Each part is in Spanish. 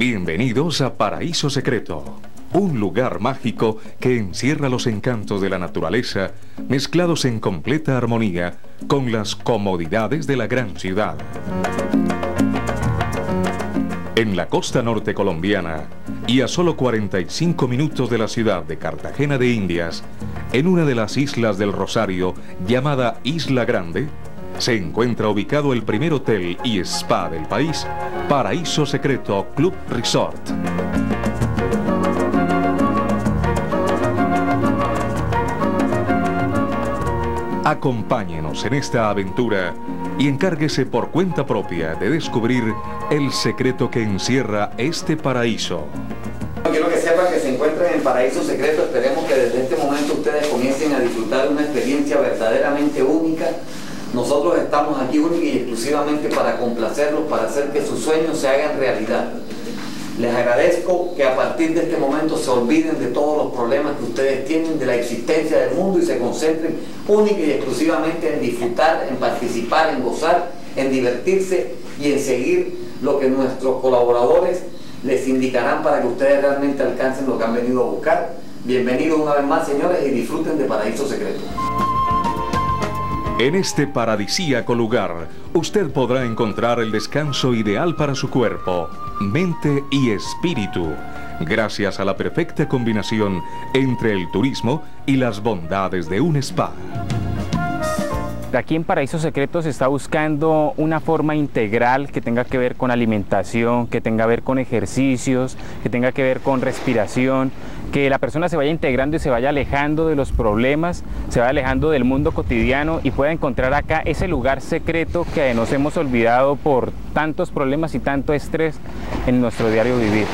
Bienvenidos a Paraíso Secreto, un lugar mágico que encierra los encantos de la naturaleza mezclados en completa armonía con las comodidades de la gran ciudad. En la costa norte colombiana y a solo 45 minutos de la ciudad de Cartagena de Indias, en una de las islas del Rosario llamada Isla Grande, se encuentra ubicado el primer hotel y spa del país, Paraíso Secreto Club Resort. Acompáñenos en esta aventura y encárguese por cuenta propia de descubrir el secreto que encierra este paraíso. Quiero que sepan que se encuentran en Paraíso Secreto. Esperemos que desde este momento ustedes comiencen a disfrutar de una experiencia verdaderamente única nosotros estamos aquí única y exclusivamente para complacerlos, para hacer que sus sueños se hagan realidad. Les agradezco que a partir de este momento se olviden de todos los problemas que ustedes tienen, de la existencia del mundo y se concentren única y exclusivamente en disfrutar, en participar, en gozar, en divertirse y en seguir lo que nuestros colaboradores les indicarán para que ustedes realmente alcancen lo que han venido a buscar. Bienvenidos una vez más, señores, y disfruten de Paraíso Secreto. En este paradisíaco lugar, usted podrá encontrar el descanso ideal para su cuerpo, mente y espíritu, gracias a la perfecta combinación entre el turismo y las bondades de un spa. Aquí en Paraíso Secreto se está buscando una forma integral que tenga que ver con alimentación, que tenga que ver con ejercicios, que tenga que ver con respiración, que la persona se vaya integrando y se vaya alejando de los problemas, se vaya alejando del mundo cotidiano y pueda encontrar acá ese lugar secreto que nos hemos olvidado por tantos problemas y tanto estrés en nuestro diario vivir.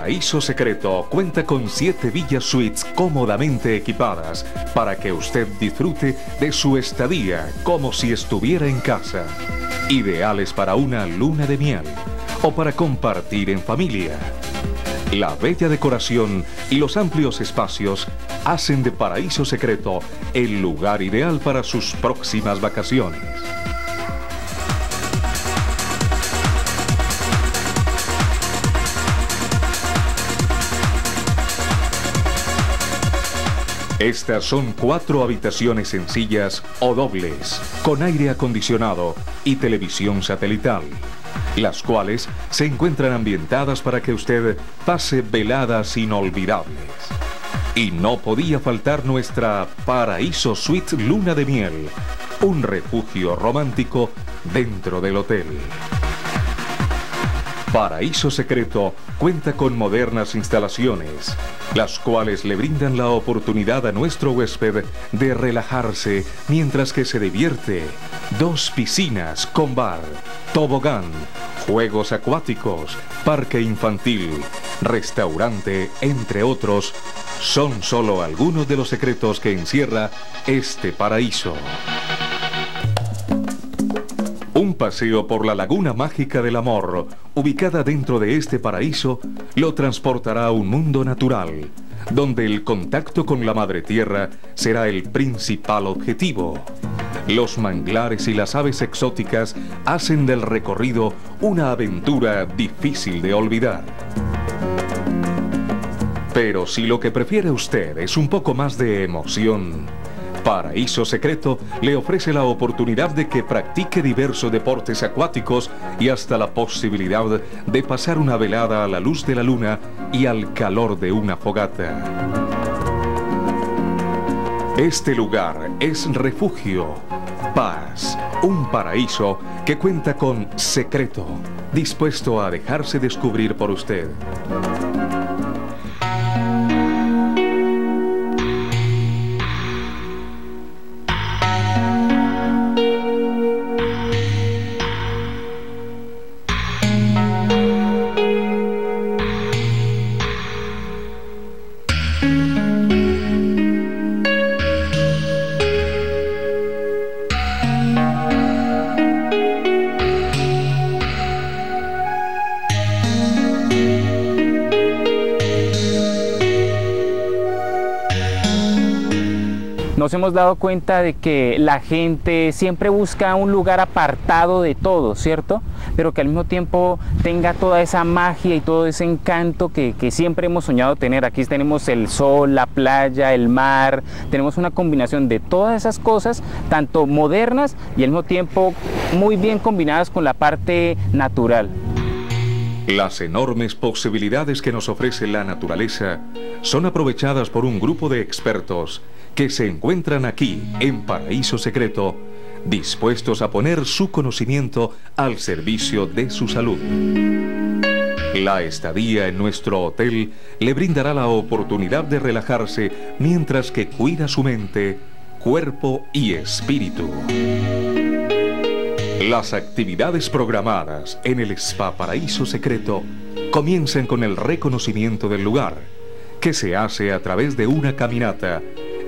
Paraíso Secreto cuenta con 7 villas suites cómodamente equipadas para que usted disfrute de su estadía como si estuviera en casa. Ideales para una luna de miel o para compartir en familia. La bella decoración y los amplios espacios hacen de Paraíso Secreto el lugar ideal para sus próximas vacaciones. Estas son cuatro habitaciones sencillas o dobles, con aire acondicionado y televisión satelital, las cuales se encuentran ambientadas para que usted pase veladas inolvidables. Y no podía faltar nuestra Paraíso Suite Luna de Miel, un refugio romántico dentro del hotel. Paraíso Secreto cuenta con modernas instalaciones, las cuales le brindan la oportunidad a nuestro huésped de relajarse mientras que se divierte. Dos piscinas con bar, tobogán, juegos acuáticos, parque infantil, restaurante, entre otros, son solo algunos de los secretos que encierra este paraíso. Paseo por la Laguna Mágica del Amor, ubicada dentro de este paraíso, lo transportará a un mundo natural, donde el contacto con la Madre Tierra será el principal objetivo. Los manglares y las aves exóticas hacen del recorrido una aventura difícil de olvidar. Pero si lo que prefiere usted es un poco más de emoción, Paraíso Secreto le ofrece la oportunidad de que practique diversos deportes acuáticos y hasta la posibilidad de pasar una velada a la luz de la luna y al calor de una fogata. Este lugar es refugio, paz, un paraíso que cuenta con secreto, dispuesto a dejarse descubrir por usted. Hemos dado cuenta de que la gente siempre busca un lugar apartado de todo, ¿cierto? Pero que al mismo tiempo tenga toda esa magia y todo ese encanto que, siempre hemos soñado tener. Aquí tenemos el sol, la playa, el mar, tenemos una combinación de todas esas cosas, tanto modernas y al mismo tiempo muy bien combinadas con la parte natural. Las enormes posibilidades que nos ofrece la naturaleza son aprovechadas por un grupo de expertos que se encuentran aquí, en Paraíso Secreto, dispuestos a poner su conocimiento al servicio de su salud. La estadía en nuestro hotel le brindará la oportunidad de relajarse mientras que cuida su mente, cuerpo y espíritu. Las actividades programadas en el Spa Paraíso Secreto comienzan con el reconocimiento del lugar, que se hace a través de una caminata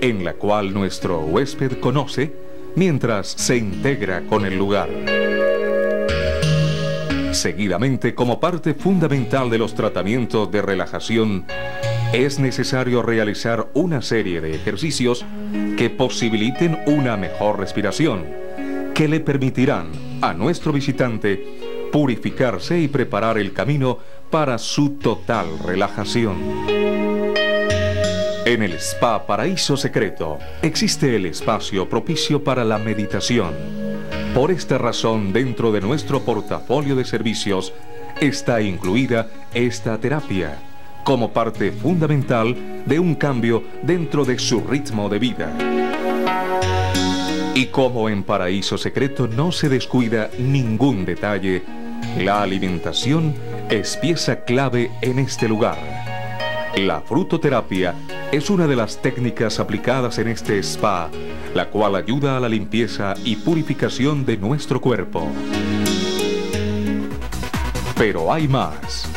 en la cual nuestro huésped conoce mientras se integra con el lugar. Seguidamente, como parte fundamental de los tratamientos de relajación, es necesario realizar una serie de ejercicios que posibiliten una mejor respiración que le permitirán a nuestro visitante purificarse y preparar el camino para su total relajación. En el Spa Paraíso Secreto existe el espacio propicio para la meditación. Por esta razón, dentro de nuestro portafolio de servicios está incluida esta terapia como parte fundamental de un cambio dentro de su ritmo de vida. Y como en Paraíso Secreto no se descuida ningún detalle, la alimentación es pieza clave en este lugar. La frutoterapia es una de las técnicas aplicadas en este spa, la cual ayuda a la limpieza y purificación de nuestro cuerpo. Pero hay más.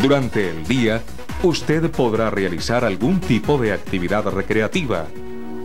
Durante el día, usted podrá realizar algún tipo de actividad recreativa,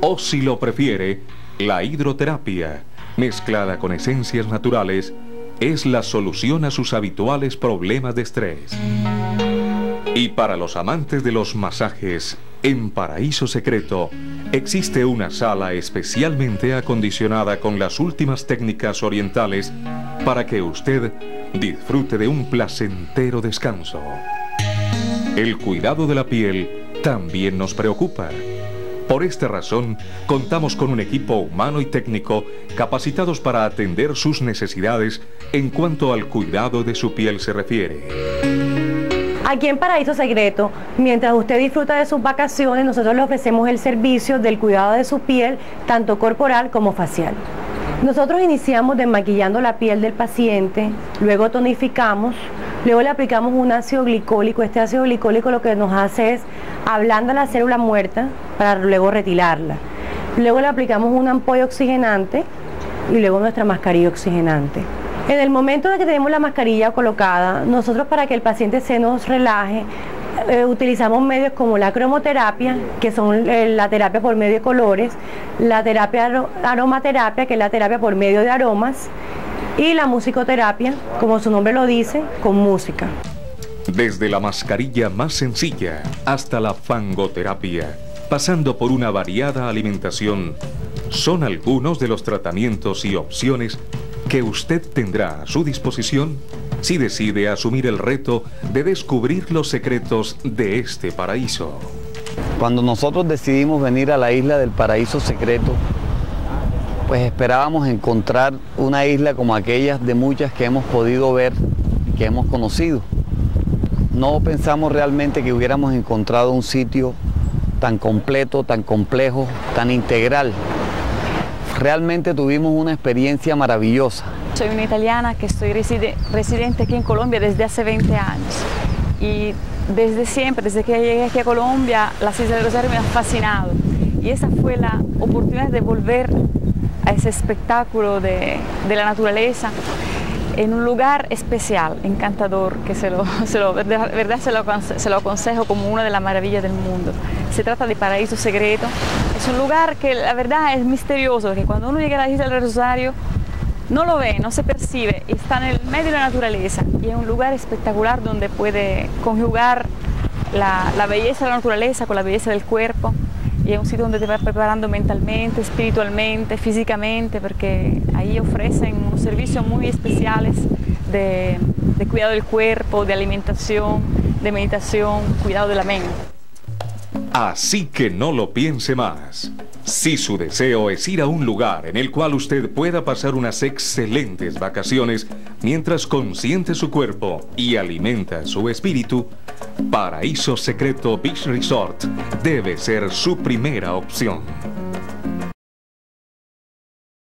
o si lo prefiere, la hidroterapia, mezclada con esencias naturales, es la solución a sus habituales problemas de estrés. Y para los amantes de los masajes, en Paraíso Secreto existe una sala especialmente acondicionada con las últimas técnicas orientales para que usted disfrute de un placentero descanso. El cuidado de la piel también nos preocupa. Por esta razón, contamos con un equipo humano y técnico capacitados para atender sus necesidades en cuanto al cuidado de su piel se refiere. Aquí en Paraíso Secreto, mientras usted disfruta de sus vacaciones, nosotros le ofrecemos el servicio del cuidado de su piel, tanto corporal como facial. Nosotros iniciamos desmaquillando la piel del paciente, luego tonificamos, luego le aplicamos un ácido glicólico. Este ácido glicólico lo que nos hace es ablanda la célula muerta para luego retilarla. Luego le aplicamos una ampolla oxigenante y luego nuestra mascarilla oxigenante. En el momento de que tenemos la mascarilla colocada, nosotros para que el paciente se nos relaje, eh, utilizamos medios como la cromoterapia, que son eh, la terapia por medio de colores, la terapia aromaterapia, que es la terapia por medio de aromas, y la musicoterapia, como su nombre lo dice, con música. Desde la mascarilla más sencilla hasta la fangoterapia, pasando por una variada alimentación, son algunos de los tratamientos y opciones que usted tendrá a su disposición si decide asumir el reto de descubrir los secretos de este paraíso. Cuando nosotros decidimos venir a la isla del paraíso secreto, pues esperábamos encontrar una isla como aquellas de muchas que hemos podido ver, que hemos conocido. No pensamos realmente que hubiéramos encontrado un sitio tan completo, tan complejo, tan integral. Realmente tuvimos una experiencia maravillosa. Soy una italiana que estoy residente aquí en Colombia desde hace 20 años y desde siempre, desde que llegué aquí a Colombia, las Islas de me han fascinado y esa fue la oportunidad de volver a ese espectáculo de, la naturaleza en un lugar especial, encantador, que se lo, de verdad se lo, se lo, aconsejo como una de las maravillas del mundo. Se trata de Paraíso Secreto. Es un lugar que la verdad es misterioso, que cuando uno llega a la isla del Rosario no lo ve, no se percibe, está en el medio de la naturaleza y es un lugar espectacular donde puede conjugar la, belleza de la naturaleza con la belleza del cuerpo y es un sitio donde te vas preparando mentalmente, espiritualmente, físicamente, porque ahí ofrecen unos servicios muy especiales de, de cuidado del cuerpo, de alimentación, de meditación, cuidado de la mente. Así que no lo piense más. Si su deseo es ir a un lugar en el cual usted pueda pasar unas excelentes vacaciones mientras consiente su cuerpo y alimenta su espíritu, Paraíso Secreto Beach Resort debe ser su primera opción.